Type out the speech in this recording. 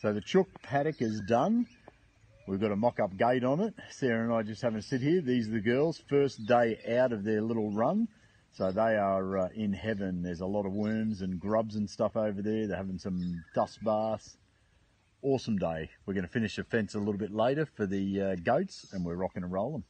So the chook paddock is done. We've got a mock-up gate on it. Sarah and I just having a sit here. These are the girls, first day out of their little run. So they are uh, in heaven. There's a lot of worms and grubs and stuff over there. They're having some dust baths. Awesome day. We're going to finish the fence a little bit later for the uh, goats and we're rocking and rolling.